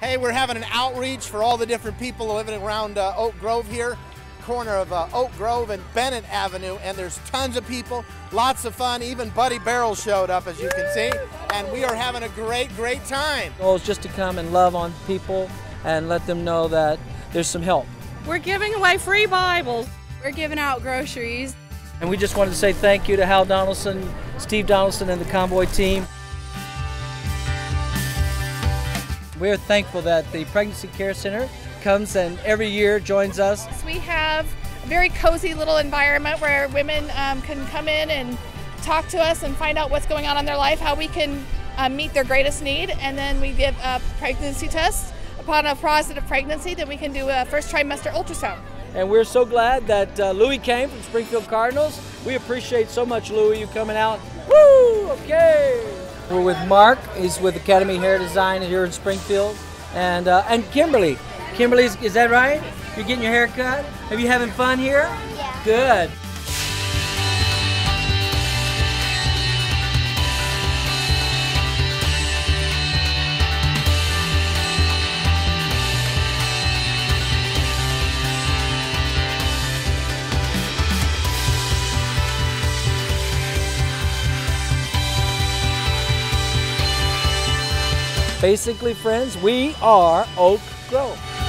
Hey, we're having an outreach for all the different people living around uh, Oak Grove here, corner of uh, Oak Grove and Bennett Avenue, and there's tons of people, lots of fun. Even Buddy Barrel showed up, as you can see, and we are having a great, great time. goal is just to come and love on people and let them know that there's some help. We're giving away free Bibles. We're giving out groceries. And we just wanted to say thank you to Hal Donaldson, Steve Donaldson, and the Convoy team. We're thankful that the Pregnancy Care Center comes and every year joins us. We have a very cozy little environment where women um, can come in and talk to us and find out what's going on in their life, how we can uh, meet their greatest need, and then we give a pregnancy test. Upon a positive pregnancy, then we can do a first trimester ultrasound. And we're so glad that uh, Louis came from Springfield Cardinals. We appreciate so much, Louis, you coming out. Woo! Okay. We're with Mark. He's with Academy Hair Design here in Springfield, and uh, and Kimberly. Kimberly, is, is that right? You're getting your hair cut. Are you having fun here? Yeah. Good. Basically, friends, we are Oak Grove.